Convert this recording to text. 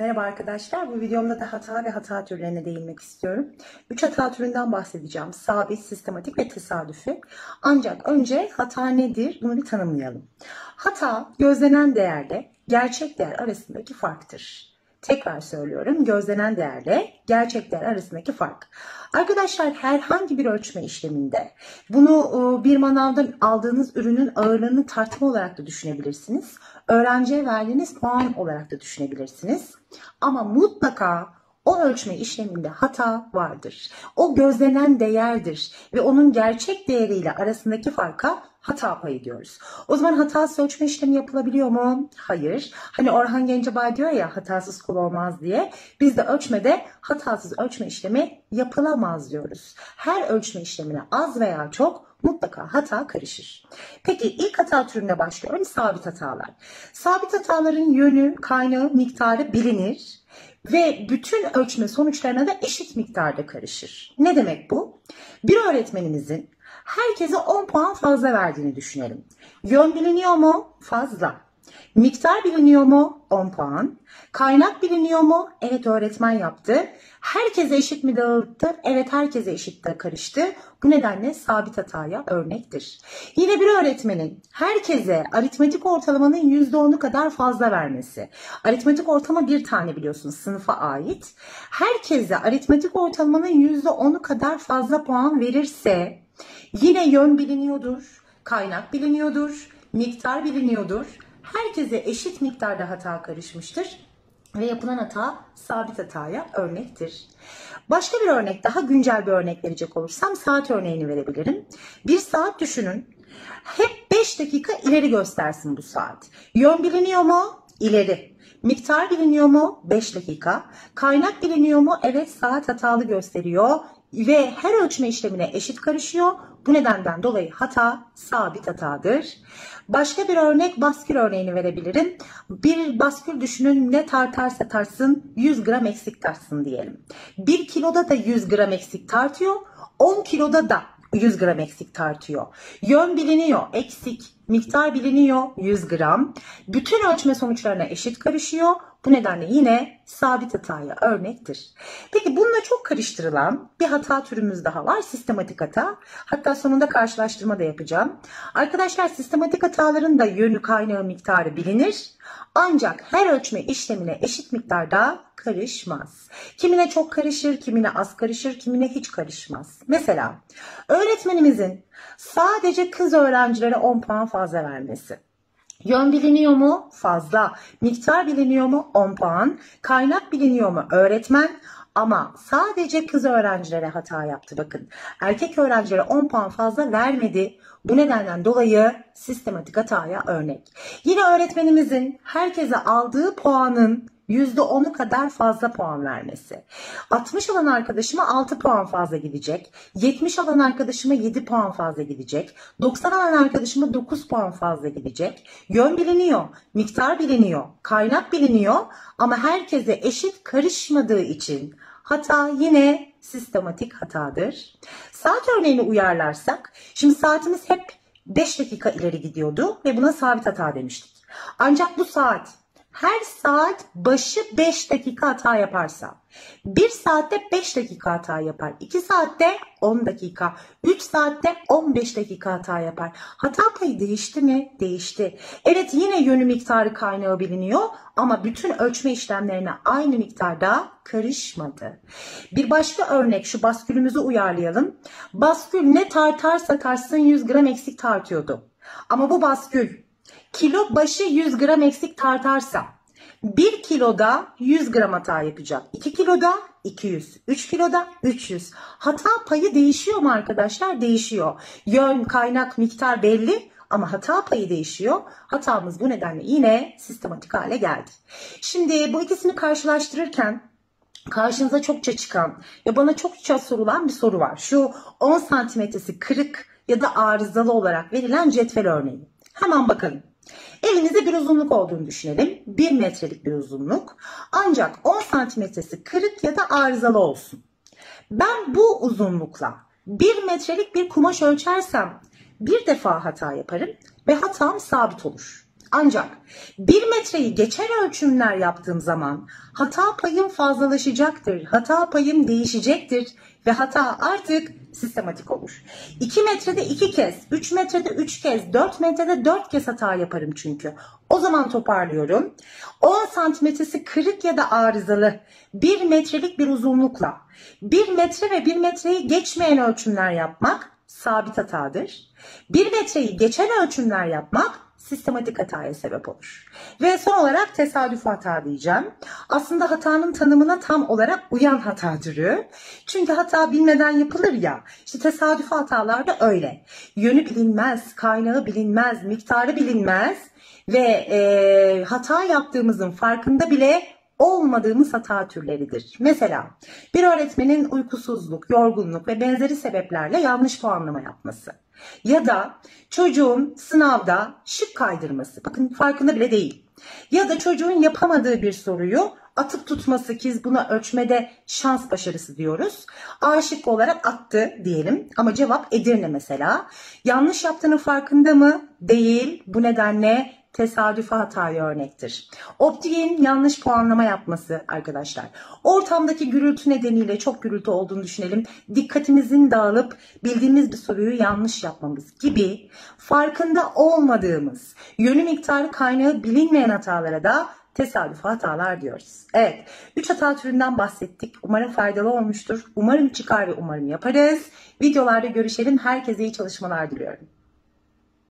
Merhaba arkadaşlar. Bu videomda da hata ve hata türlerine değinmek istiyorum. Üç hata türünden bahsedeceğim. Sabit, sistematik ve tesadüfi. Ancak önce hata nedir? Bunu bir tanımlayalım. Hata, gözlenen değerle gerçek değer arasındaki farktır. Tekrar söylüyorum. Gözlenen değerle gerçek değer arasındaki fark. Arkadaşlar herhangi bir ölçme işleminde bunu e, bir manavdan aldığınız ürünün ağırlığını tartma olarak da düşünebilirsiniz. Öğrenciye verdiğiniz puan olarak da düşünebilirsiniz. Ama mutlaka o ölçme işleminde hata vardır. O gözlenen değerdir ve onun gerçek değeriyle arasındaki farka hata payı diyoruz. O zaman hatasız ölçme işlemi yapılabiliyor mu? Hayır. Hani Orhan Gencebay diyor ya hatasız kul olmaz diye. Biz de ölçmede hatasız ölçme işlemi yapılamaz diyoruz. Her ölçme işlemine az veya çok mutlaka hata karışır. Peki ilk hata türüne başlıyorum. Sabit hatalar. Sabit hataların yönü, kaynağı, miktarı bilinir ve bütün ölçme sonuçlarına da eşit miktarda karışır. Ne demek bu? Bir öğretmenimizin herkese 10 puan fazla verdiğini düşünelim. Yön biliniyor mu? Fazla. Miktar biliniyor mu? 10 puan. Kaynak biliniyor mu? Evet öğretmen yaptı. Herkese eşit mi dağıttı? Evet herkese eşit de karıştı. Bu nedenle sabit hataya örnektir. Yine bir öğretmenin herkese aritmetik ortalamanın %10'u kadar fazla vermesi. Aritmetik ortalama bir tane biliyorsunuz sınıfa ait. Herkese aritmetik ortalamanın %10'u kadar fazla puan verirse yine yön biliniyordur, kaynak biliniyordur, miktar biliniyordur herkese eşit miktarda hata karışmıştır ve yapılan hata sabit hataya örnektir. Başka bir örnek daha güncel bir örnek verecek olursam saat örneğini verebilirim. Bir saat düşünün. Hep 5 dakika ileri göstersin bu saat. Yön biliniyor mu? İleri. Miktar biliniyor mu? 5 dakika. Kaynak biliniyor mu? Evet saat hatalı gösteriyor ve her ölçme işlemine eşit karışıyor. Bu nedenden dolayı hata sabit hatadır. Başka bir örnek baskül örneğini verebilirim. Bir baskül düşünün ne tartarsa tartsın 100 gram eksik tartsın diyelim. 1 kiloda da 100 gram eksik tartıyor. 10 kiloda da 100 gram eksik tartıyor. Yön biliniyor eksik, miktar biliniyor 100 gram. Bütün ölçme sonuçlarına eşit karışıyor. Bu nedenle yine sabit hataya örnektir. Peki bununla çok karıştırılan bir hata türümüz daha var. Sistematik hata. Hatta sonunda karşılaştırma da yapacağım. Arkadaşlar sistematik hataların da yönü kaynağı miktarı bilinir. Ancak her ölçme işlemine eşit miktarda karışmaz. Kimine çok karışır, kimine az karışır, kimine hiç karışmaz. Mesela öğretmenimizin sadece kız öğrencilere 10 puan fazla vermesi. Yön biliniyor mu? Fazla. Miktar biliniyor mu? 10 puan. Kaynak biliniyor mu? Öğretmen. Ama sadece kız öğrencilere hata yaptı bakın. Erkek öğrencilere 10 puan fazla vermedi. Bu nedenden dolayı sistematik hataya örnek. Yine öğretmenimizin herkese aldığı puanın %10'u kadar fazla puan vermesi. 60 alan arkadaşıma 6 puan fazla gidecek. 70 alan arkadaşıma 7 puan fazla gidecek. 90 alan arkadaşıma 9 puan fazla gidecek. Yön biliniyor, miktar biliniyor, kaynak biliniyor ama herkese eşit karışmadığı için hata yine sistematik hatadır. Saat örneğini uyarlarsak, şimdi saatimiz hep 5 dakika ileri gidiyordu ve buna sabit hata demiştik. Ancak bu saat her saat başı 5 dakika hata yaparsa 1 saatte 5 dakika hata yapar. 2 saatte 10 dakika. 3 saatte 15 dakika hata yapar. Hata payı değişti mi? Değişti. Evet yine yönü miktarı kaynağı biliniyor ama bütün ölçme işlemlerine aynı miktarda karışmadı. Bir başka örnek şu baskülümüzü uyarlayalım. Baskül ne tartarsa tartsın 100 gram eksik tartıyordu. Ama bu baskül kilo başı 100 gram eksik tartarsa 1 kiloda 100 gram hata yapacak. 2 kiloda 200, 3 kiloda 300. Hata payı değişiyor mu arkadaşlar? Değişiyor. Yön, kaynak, miktar belli ama hata payı değişiyor. Hatamız bu nedenle yine sistematik hale geldi. Şimdi bu ikisini karşılaştırırken karşınıza çokça çıkan ve bana çokça sorulan bir soru var. Şu 10 santimetresi kırık ya da arızalı olarak verilen cetvel örneği. Hemen bakalım. Elimizde bir uzunluk olduğunu düşünelim. 1 metrelik bir uzunluk. Ancak 10 santimetresi kırık ya da arızalı olsun. Ben bu uzunlukla 1 metrelik bir kumaş ölçersem bir defa hata yaparım ve hatam sabit olur. Ancak 1 metreyi geçer ölçümler yaptığım zaman hata payım fazlalaşacaktır. Hata payım değişecektir ve hata artık sistematik olur. 2 metrede 2 kez, 3 metrede 3 kez, 4 metrede 4 kez hata yaparım çünkü. O zaman toparlıyorum. 10 santimetresi kırık ya da arızalı 1 metrelik bir uzunlukla 1 metre ve 1 metreyi geçmeyen ölçümler yapmak sabit hatadır. 1 metreyi geçen ölçümler yapmak sistematik hataya sebep olur. Ve son olarak tesadüf hata diyeceğim. Aslında hatanın tanımına tam olarak uyan hata türü. Çünkü hata bilmeden yapılır ya. İşte tesadüf hatalar da öyle. Yönü bilinmez, kaynağı bilinmez, miktarı bilinmez ve e, hata yaptığımızın farkında bile olmadığımız hata türleridir. Mesela bir öğretmenin uykusuzluk, yorgunluk ve benzeri sebeplerle yanlış puanlama yapması. Ya da çocuğun sınavda şık kaydırması. Bakın farkında bile değil. Ya da çocuğun yapamadığı bir soruyu atıp tutması ki buna ölçmede şans başarısı diyoruz. A şıkkı olarak attı diyelim ama cevap Edirne mesela. Yanlış yaptığının farkında mı? Değil. Bu nedenle tesadüfe hataya örnektir. Optiğin yanlış puanlama yapması arkadaşlar. Ortamdaki gürültü nedeniyle çok gürültü olduğunu düşünelim. Dikkatimizin dağılıp bildiğimiz bir soruyu yanlış yapmamız gibi farkında olmadığımız, yönü miktarı kaynağı bilinmeyen hatalara da tesadüf hatalar diyoruz. Evet, 3 hata türünden bahsettik. Umarım faydalı olmuştur. Umarım çıkar ve umarım yaparız. Videolarda görüşelim. Herkese iyi çalışmalar diliyorum.